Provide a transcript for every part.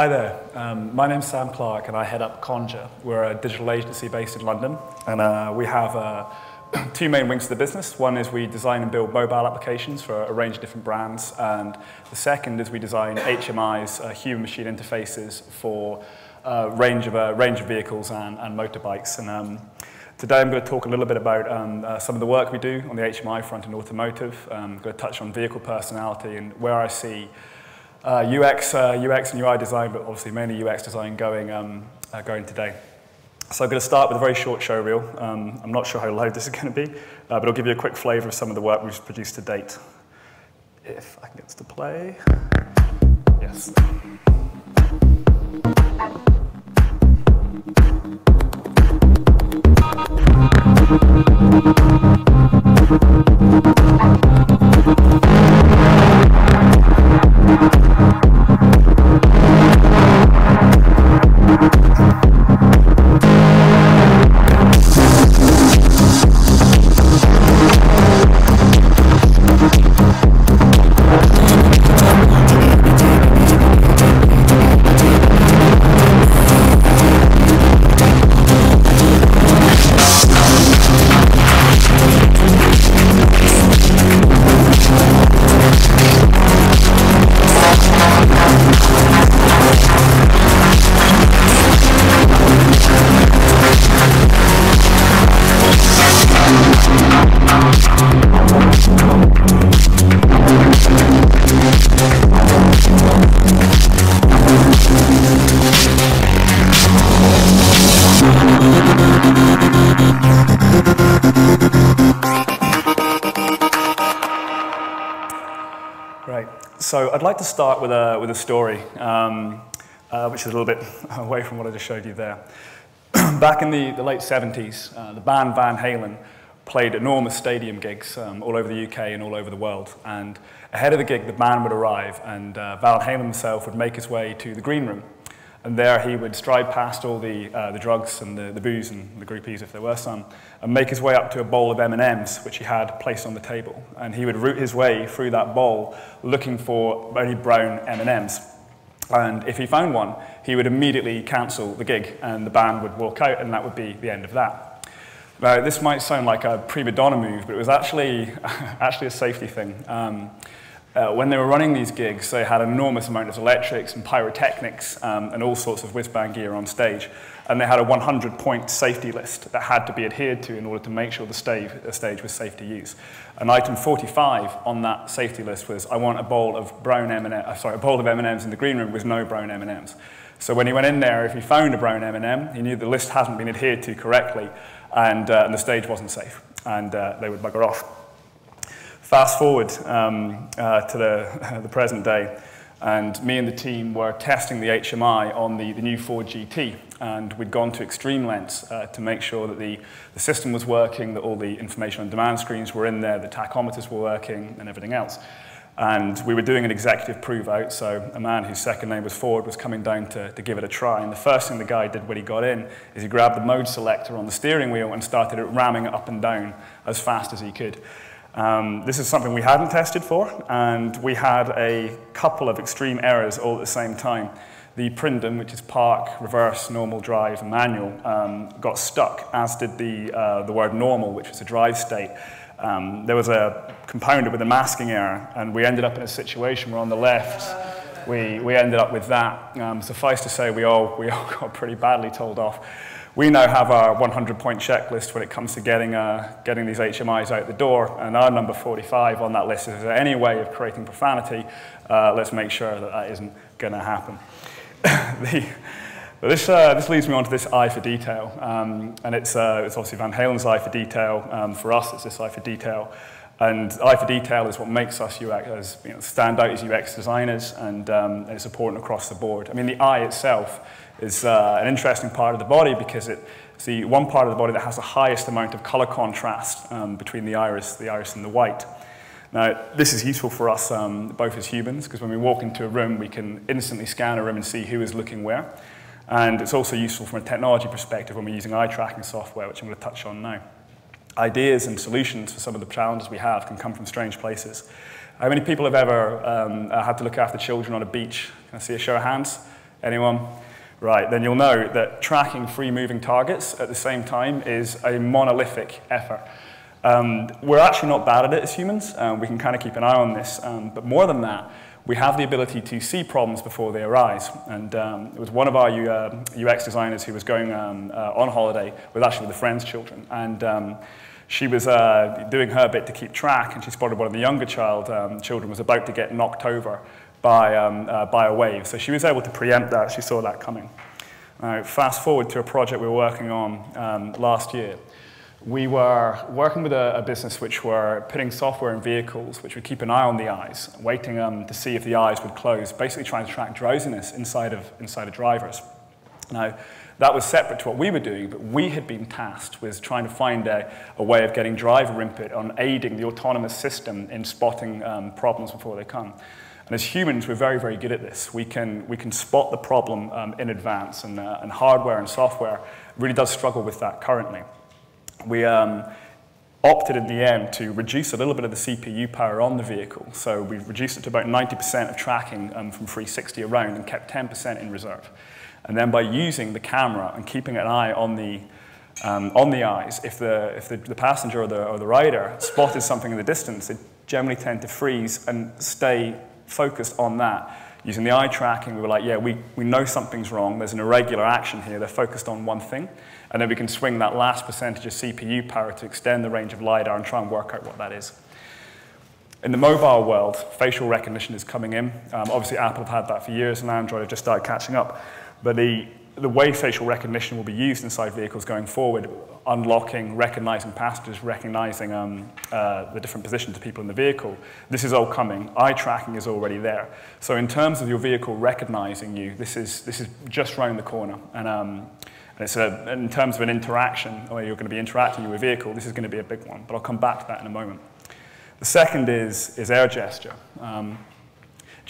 Hi there, um, my name's Sam Clark and I head up Conjure. We're a digital agency based in London and uh, we have uh, two main wings to the business. One is we design and build mobile applications for a range of different brands and the second is we design HMIs, uh, human-machine interfaces for a range of, a range of vehicles and, and motorbikes. And, um, Today I'm going to talk a little bit about um, uh, some of the work we do on the HMI front in automotive. Um, I'm going to touch on vehicle personality and where I see uh, UX, uh, UX and UI design, but obviously mainly UX design going, um, uh, going today. So I'm going to start with a very short show reel. Um, I'm not sure how loud this is going to be, uh, but I'll give you a quick flavour of some of the work we've produced to date. If I can get this to play. Yes. So I'd like to start with a, with a story, um, uh, which is a little bit away from what I just showed you there. Back in the, the late 70s, uh, the band Van Halen played enormous stadium gigs um, all over the UK and all over the world. And ahead of the gig, the band would arrive, and uh, Van Halen himself would make his way to the green room. And there he would stride past all the, uh, the drugs and the, the booze and the groupies, if there were some, and make his way up to a bowl of M&Ms, which he had placed on the table. And he would route his way through that bowl looking for only brown M&Ms. And if he found one, he would immediately cancel the gig, and the band would walk out, and that would be the end of that. Now, this might sound like a prima donna move, but it was actually, actually a safety thing. Um, uh, when they were running these gigs, they had an enormous amount of electrics and pyrotechnics um, and all sorts of whiz-bang gear on stage. And they had a 100-point safety list that had to be adhered to in order to make sure the stage, the stage was safe to use. And item 45 on that safety list was, I want a bowl of brown M&M, sorry, a bowl of M&Ms in the green room with no brown M&Ms. So when he went in there, if he found a brown M&M, he knew the list hadn't been adhered to correctly, and, uh, and the stage wasn't safe, and uh, they would bugger off. Fast forward um, uh, to the, the present day, and me and the team were testing the HMI on the, the new Ford GT, and we'd gone to extreme lengths uh, to make sure that the, the system was working, that all the information on demand screens were in there, the tachometers were working, and everything else. And we were doing an executive prove out, so a man whose second name was Ford was coming down to, to give it a try. And the first thing the guy did when he got in is he grabbed the mode selector on the steering wheel and started ramming it up and down as fast as he could. Um, this is something we hadn't tested for, and we had a couple of extreme errors all at the same time. The Prindom, which is park, reverse, normal drive, and manual, um, got stuck, as did the, uh, the word normal, which was a drive state. Um, there was a compounder with a masking error, and we ended up in a situation where on the left, we, we ended up with that. Um, suffice to say, we all, we all got pretty badly told off. We now have our 100-point checklist when it comes to getting, uh, getting these HMIs out the door, and our number 45 on that list is, is there any way of creating profanity? Uh, let's make sure that that isn't going to happen. the, this, uh, this leads me on to this eye for detail, um, and it's, uh, it's obviously Van Halen's eye for detail. Um, for us, it's this eye for detail. And eye for detail is what makes us UX as, you know, stand out as UX designers, and, um, it's important across the board. I mean, the eye itself is uh, an interesting part of the body because it's the one part of the body that has the highest amount of color contrast um, between the iris, the iris and the white. Now, this is useful for us um, both as humans because when we walk into a room, we can instantly scan a room and see who is looking where. And it's also useful from a technology perspective when we're using eye tracking software, which I'm going to touch on now. Ideas and solutions for some of the challenges we have can come from strange places. How many people have ever um, had to look after children on a beach? Can I see a show of hands? Anyone? Right, then you'll know that tracking free moving targets at the same time is a monolithic effort. Um, we're actually not bad at it as humans. Um, we can kind of keep an eye on this. Um, but more than that, we have the ability to see problems before they arise. And um, it was one of our uh, UX designers who was going um, uh, on holiday with actually with the friend's children. And um, she was uh, doing her bit to keep track, and she spotted one of the younger child children was about to get knocked over by, uh, by a wave. So she was able to preempt that. She saw that coming. Now, fast forward to a project we were working on last year we were working with a, a, business which were putting software in vehicles which would keep an eye on the eyes, waiting um, to see if the eyes would close, basically trying to track drowsiness inside of, inside of drivers. Now, that was separate to what we were doing, but we had been tasked with trying to find a, a way of getting driver input on aiding the autonomous system in spotting um, problems before they come. And as humans, we're very, very good at this. We can, we can spot the problem um, in advance, and, uh, and hardware and software really does struggle with that currently we um, opted in the end to reduce a little bit of the CPU power on the vehicle. So we reduced it to about 90% of tracking um, from 360 around and kept 10% in reserve. And then by using the camera and keeping an eye on the, um, on the eyes, if, the, if the, the passenger or the, or the rider spotted something in the distance, they generally tend to freeze and stay focused on that. Using the eye tracking, we were like, yeah, we, we know something's wrong. There's an irregular action here. They're focused on one thing. And then we can swing that last percentage of CPU power to extend the range of LiDAR and try and work out what that is. In the mobile world, facial recognition is coming in. Um, obviously, Apple have had that for years, and Android have just started catching up. But the, the way facial recognition will be used inside vehicles going forward, unlocking, recognizing passengers, recognizing um, uh, the different positions of people in the vehicle, this is all coming. Eye tracking is already there. So in terms of your vehicle recognizing you, this is, this is just around the corner. And um, and it's a, in terms of an interaction, where you're going to be interacting with a vehicle, this is going to be a big one, but I'll come back to that in a moment. The second is, is air gesture. Um,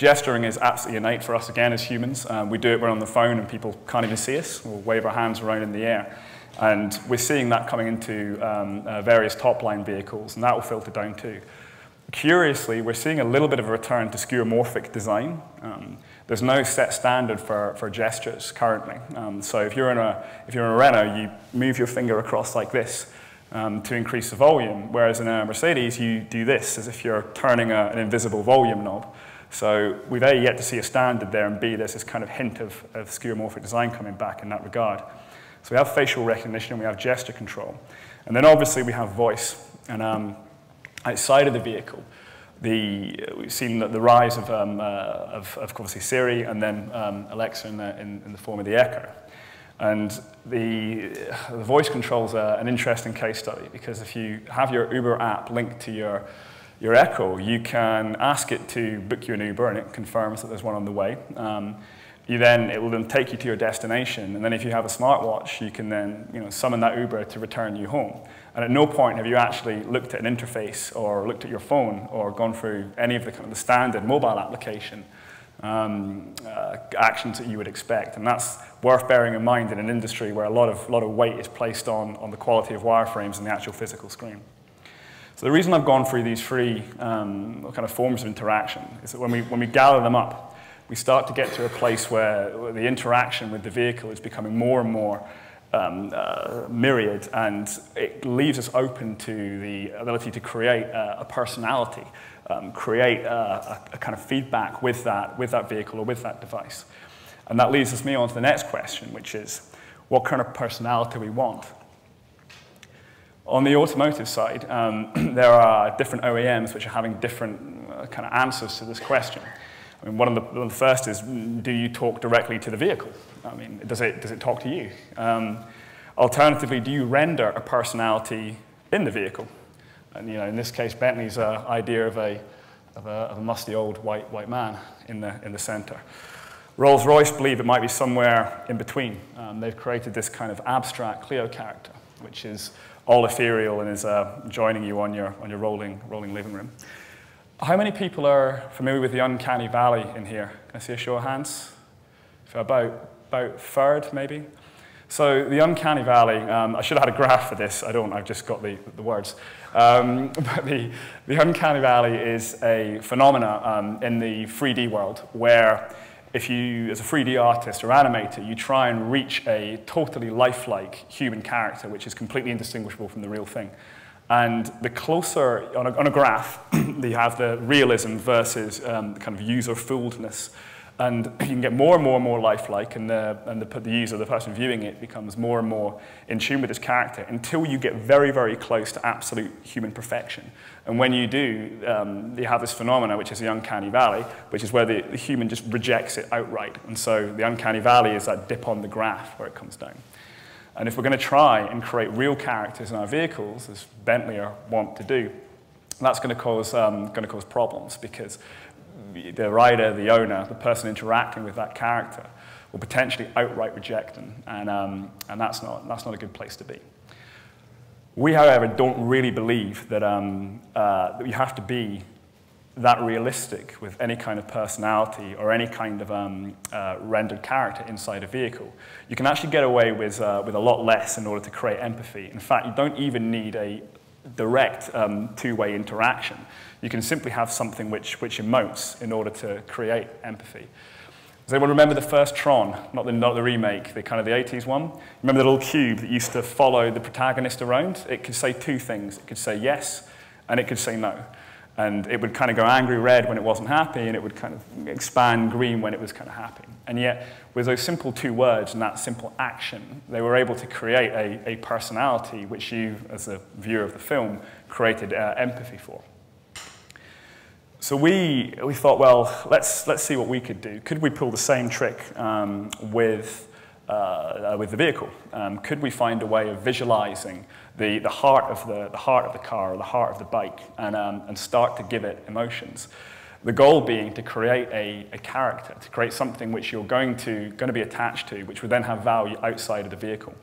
gesturing is absolutely innate for us, again, as humans. Um, we do it when we're on the phone and people can't even see us. We'll wave our hands around in the air. And we're seeing that coming into um, uh, various top-line vehicles, and that will filter down too. Curiously, we're seeing a little bit of a return to skeuomorphic design. Um, there's no set standard for, for gestures currently. Um, so if you're, in a, if you're in a Renault, you move your finger across like this um, to increase the volume, whereas in a Mercedes, you do this as if you're turning a, an invisible volume knob. So we've A, yet to see a standard there, and B, there's this kind of hint of, of skeuomorphic design coming back in that regard. So we have facial recognition, we have gesture control. And then obviously we have voice. And um, outside of the vehicle, the, we've seen the, the rise of, um, uh, of, of, obviously Siri and then um, Alexa in the, in, in the form of the Echo. And the, the voice controls are an interesting case study because if you have your Uber app linked to your, your Echo, you can ask it to book you an Uber and it confirms that there's one on the way. Um, you then, it will then take you to your destination. And then if you have a smartwatch, you can then you know, summon that Uber to return you home. And at no point have you actually looked at an interface or looked at your phone or gone through any of the, kind of the standard mobile application um, uh, actions that you would expect. And that's worth bearing in mind in an industry where a lot of, lot of weight is placed on, on the quality of wireframes and the actual physical screen. So the reason I've gone through these three um, kind of forms of interaction is that when we, when we gather them up, we start to get to a place where the interaction with the vehicle is becoming more and more um, uh, myriad, and it leaves us open to the ability to create a, a personality, um, create a, a, kind of feedback with that, with that vehicle or with that device. And that leads us me on to the next question, which is, what kind of personality we want? On the automotive side, um, there are different OEMs which are having different uh, kind of answers to this question. I mean, one of, the, one of the first is, do you talk directly to the vehicle? I mean, does it, does it talk to you? Um, alternatively, do you render a personality in the vehicle? And you know, in this case, Bentley's uh, idea of a, of a, of a musty old white, white man in the, in the center. Rolls-Royce believe it might be somewhere in between. Um, they've created this kind of abstract Clio character, which is all ethereal and is uh, joining you on your, on your rolling, rolling living room. How many people are familiar with the uncanny valley in here? Can I see a show of hands? about, about third, maybe? So the uncanny valley, um, I should have had a graph for this. I don't, I've just got the, the words. Um, but the, the uncanny valley is a phenomena um, in the 3D world where if you, as a 3D artist or animator, you try and reach a totally lifelike human character, which is completely indistinguishable from the real thing. And the closer, on a, on a graph, you have the realism versus um, kind of user-fooledness and you can get more and more and more lifelike, and the, and the, the user, the person viewing it, becomes more and more in tune with this character until you get very, very close to absolute human perfection. And when you do, um, you have this phenomena, which is the uncanny valley, which is where the, the human just rejects it outright. And so the uncanny valley is that dip on the graph where it comes down. And if we're going to try and create real characters in our vehicles, as Bentley want to do, that's going to cause, um, going to cause problems because the rider, the owner, the person interacting with that character will potentially outright reject them, and, um, and that's, not, that's not a good place to be. We, however, don't really believe that, um, uh, that you have to be that realistic with any kind of personality or any kind of um, uh, rendered character inside a vehicle. You can actually get away with, uh, with a lot less in order to create empathy. In fact, you don't even need a direct um, two-way interaction. You can simply have something which, which emotes in order to create empathy. Does anyone remember the first Tron, not the, not the remake, the kind of the 80s one? Remember the little cube that used to follow the protagonist around? It could say two things. It could say yes, and it could say no. And it would kind of go angry red when it wasn't happy, and it would kind of expand green when it was kind of happy. And yet, with those simple two words and that simple action, they were able to create a, a personality which you, as a viewer of the film, created uh, empathy for. So we, we thought, well, let's, let's see what we could do. Could we pull the same trick um, with, uh, with the vehicle? Um, could we find a way of visualizing the, the, heart of the, the heart of the car or the heart of the bike and, um, and start to give it emotions? The goal being to create a, a character, to create something which you're going to, going to be attached to, which would then have value outside of the vehicle.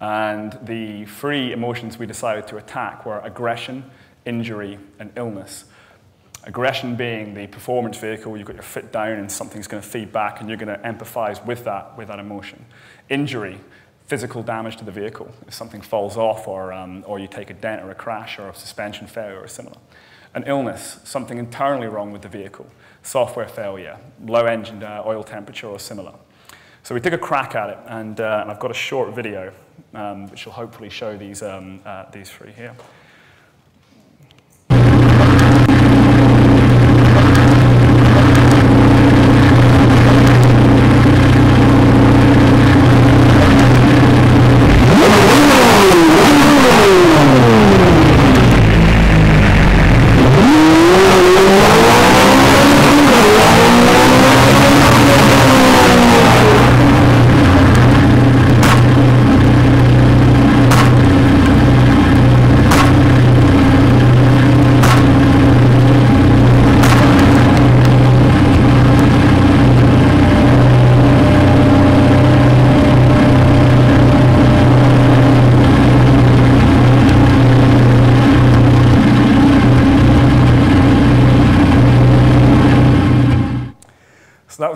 And the three emotions we decided to attack were aggression, injury, and illness. Aggression being the performance vehicle, you've got your foot down and something's going to feed back and you're going to empathize with that, with that emotion. Injury, physical damage to the vehicle. If something falls off or, um, or you take a dent or a crash or a suspension failure or similar. An illness, something internally wrong with the vehicle. Software failure, low engine uh, oil temperature or similar. So we took a crack at it and, uh, and I've got a short video um, which will hopefully show these, um, uh, these three here.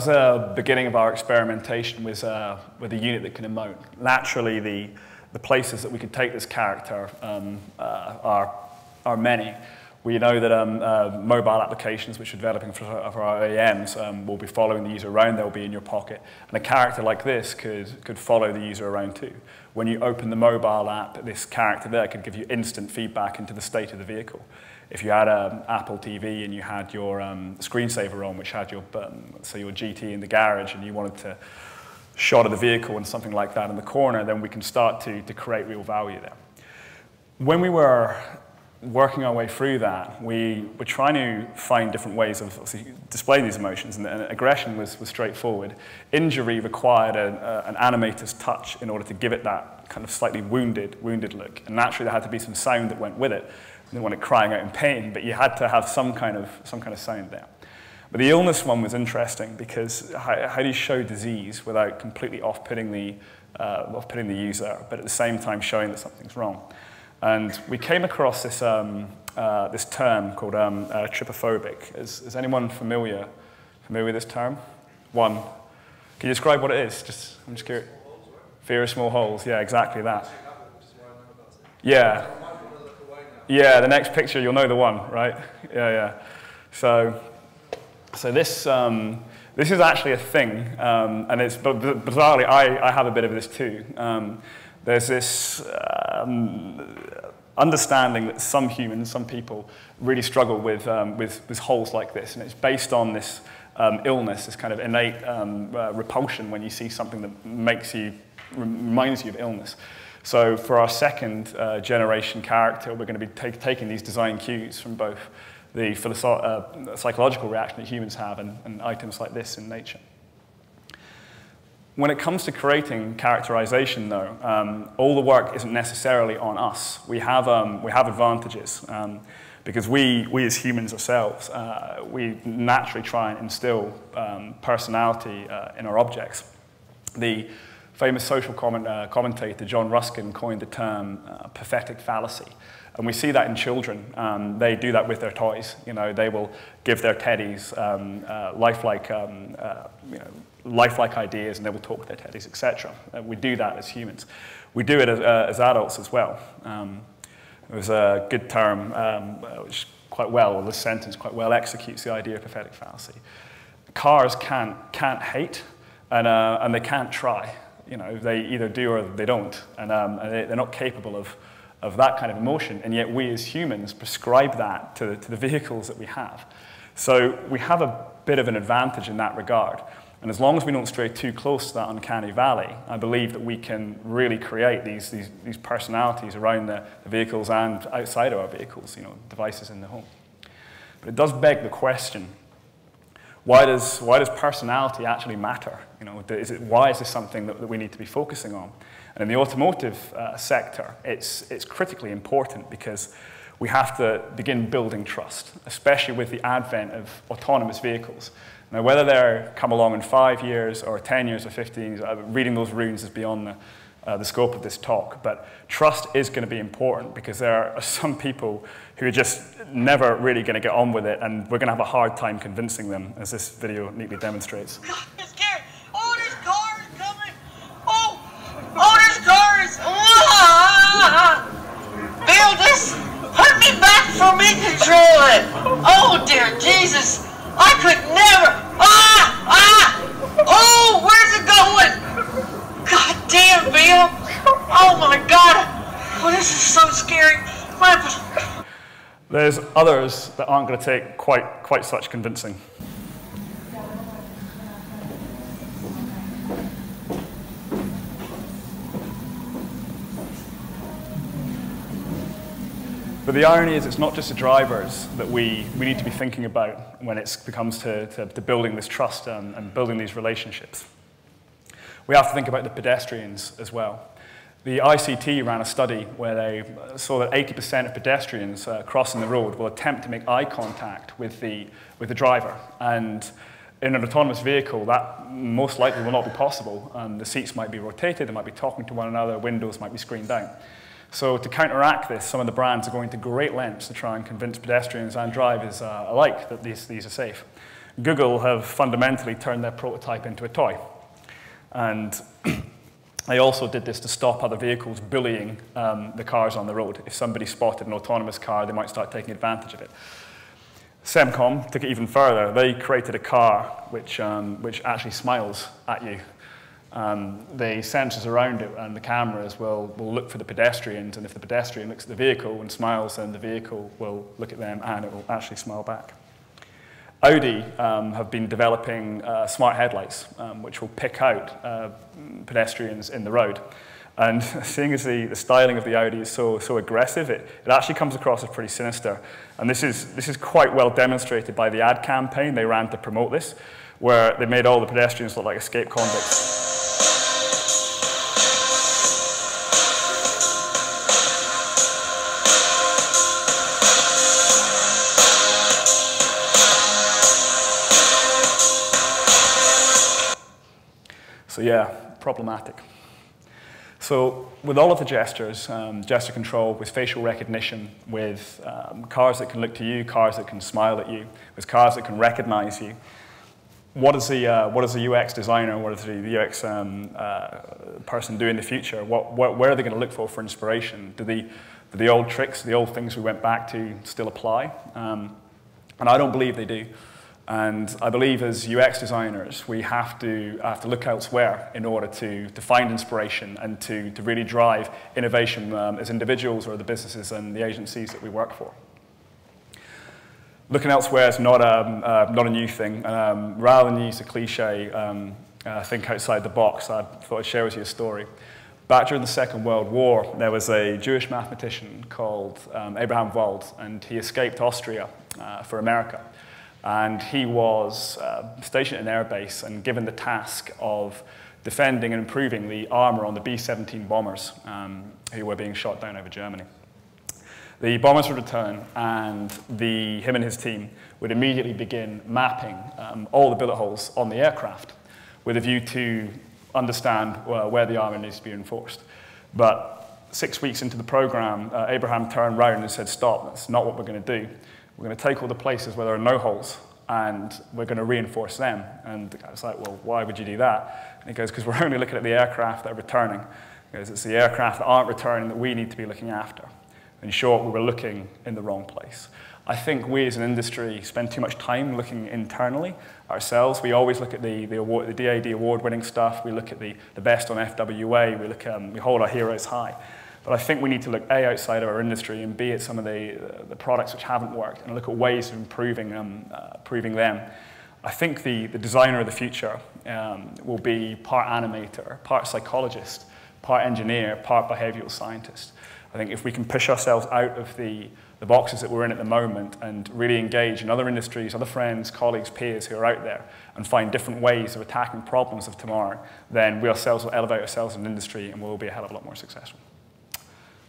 was the beginning of our experimentation with, uh, with a unit that can emote. Naturally, the, the places that we could take this character um, uh, are, are many. We know that um, uh, mobile applications which are developing for, for our OEMs um, will be following the user around, they'll be in your pocket. And a character like this could, could follow the user around too. When you open the mobile app, this character there could give you instant feedback into the state of the vehicle if you had an Apple TV and you had your um, screensaver on, which had your, um, your GT in the garage, and you wanted to shot of the vehicle and something like that in the corner, then we can start to, to create real value there. When we were working our way through that, we were trying to find different ways of displaying these emotions, and, and aggression was, was straightforward. Injury required a, a, an animator's touch in order to give it that kind of slightly wounded, wounded look, and naturally there had to be some sound that went with it You didn't want it crying out in pain, but you had to have some kind of, some kind of sound there. But the illness one was interesting because how, how do you show disease without completely off-putting the, uh, off-putting the user, but at the same time showing that something's wrong? And we came across this, um, uh, this term called um, uh, trypophobic. Is, is anyone familiar, familiar with this term? One. Can you describe what it is? Just, I'm just curious. Fear of small holes. Yeah, exactly that. Yeah. Yeah, the next picture, you'll know the one, right? Yeah, yeah. So, so this, um, this is actually a thing, um, and it's but bizarrely, I, I have a bit of this too. Um, there's this um, understanding that some humans, some people, really struggle with, um, with, with holes like this, and it's based on this um, illness, this kind of innate um, uh, repulsion when you see something that makes you, reminds you of illness. So for our second uh, generation character, we're going to be take, taking these design cues from both the uh, psychological reaction that humans have and, and items like this in nature. When it comes to creating characterization, though, um, all the work isn't necessarily on us. We have, um, we have advantages um, because we, we as humans ourselves, uh, we naturally try and instill um, personality uh, in our objects. The famous social comment, uh, commentator John Ruskin coined the term uh, pathetic fallacy. And we see that in children. Um, they do that with their toys. You know, they will give their teddies um, uh, lifelike, um, uh, you know, lifelike ideas, and they will talk with their teddies, etc. Uh, we do that as humans. We do it as, uh, as adults as well. Um, it was a good term, um, which quite well, or this sentence quite well executes the idea of pathetic fallacy. Cars can't, can't hate, and, uh, and they can't try. You know, they either do or they don't, and, um, and they, they're not capable of of that kind of emotion, and yet we as humans prescribe that to to the vehicles that we have. So we have a bit of an advantage in that regard. And as long as we don't stray too close to that uncanny valley, I believe that we can really create these, these, these personalities around the, the vehicles and outside of our vehicles, you know, devices in the home. But it does beg the question, why does, why does personality actually matter? You know, is it, why is this something that, that we need to be focusing on? And in the automotive uh, sector, it's, it's critically important because we have to begin building trust, especially with the advent of autonomous vehicles. Now, whether they come along in five years or 10 years or 15 years, uh, reading those runes is beyond the, uh, the scope of this talk, but trust is going to be important because there are some people who are just never really going to get on with it, and we're going to have a hard time convincing them, as this video neatly demonstrates. Oh, coming. Oh. Bill, just put me back it. Oh, dear Jesus. I could never. Ah! Ah! Oh, where's it going? God damn, Bill. Oh, my God. Oh, this is so scary. There's others that aren't going to take quite, quite such convincing. But the irony is it's not just the drivers that we, we need to be thinking about when it comes to, to, to building this trust and, and building these relationships. We have to think about the pedestrians as well. The ICT ran a study where they saw that 80% of pedestrians uh, crossing the road will attempt to make eye contact with the, with the driver. And in an autonomous vehicle, that most likely will not be possible. And the seats might be rotated, they might be talking to one another, windows might be screened down. So to counteract this, some of the brands are going to great lengths to try and convince pedestrians and drivers uh, alike that these, these are safe. Google have fundamentally turned their prototype into a toy. And they also did this to stop other vehicles bullying um, the cars on the road. If somebody spotted an autonomous car, they might start taking advantage of it. Semcon took it even further. They created a car which, um, which actually smiles at you um, the sensors around it and the cameras will, will look for the pedestrians, and if the pedestrian looks at the vehicle and smiles, then the vehicle will look at them and it will actually smile back. Audi um, have been developing uh, smart headlights, um, which will pick out uh, pedestrians in the road. And seeing as the, the styling of the Audi is so, so aggressive, it, it actually comes across as pretty sinister. And this is, this is quite well demonstrated by the ad campaign they ran to promote this, where they made all the pedestrians look like escape convicts. So yeah, problematic. So with all of the gestures, um, gesture control, with facial recognition, with um, cars that can look to you, cars that can smile at you, with cars that can recognize you, what is the, uh, what is the UX designer, what is the UX um, uh, person do in the future? What, what, where are they going to look for for inspiration? Do the, do the old tricks, the old things we went back to still apply? Um, and I don't believe they do. And I believe as UX designers, we have to, have to look elsewhere in order to, to find inspiration and to, to really drive innovation um, as individuals or the businesses and the agencies that we work for. Looking elsewhere is not a, um, uh, not a new thing. Um, rather than use a cliche, um, uh, think outside the box, I thought I'd share with you a story. Back during the Second World War, there was a Jewish mathematician called um, Abraham Wald, and he escaped Austria uh, for America. And he was uh, stationed at an air base and given the task of defending and improving the armor on the B-17 bombers um, who were being shot down over Germany. The bombers would return, and the, him and his team would immediately begin mapping um, all the bullet holes on the aircraft with a view to understand well, where the armor needs to be reinforced. But six weeks into the program, uh, Abraham turned around and said, stop, that's not what we're going to do. We're going to take all the places where there are no holes and we're going to reinforce them. And the like, well, why would you do that? And he goes, because we're only looking at the aircraft that are returning. He goes, it's the aircraft that aren't returning that we need to be looking after. In short, we were looking in the wrong place. I think we as an industry spend too much time looking internally ourselves. We always look at the, the, award, the D&AD award-winning stuff. We look at the, the best on FWA. We, look, um, we hold our heroes high. But I think we need to look A, outside of our industry, and B, at some of the, uh, the products which haven't worked, and look at ways of improving, um, uh, improving them. I think the, the designer of the future um, will be part animator, part psychologist, part engineer, part behavioral scientist. I think if we can push ourselves out of the, the boxes that we're in at the moment and really engage in other industries, other friends, colleagues, peers who are out there and find different ways of attacking problems of tomorrow, then we ourselves will elevate ourselves in industry and we'll be a hell of a lot more successful.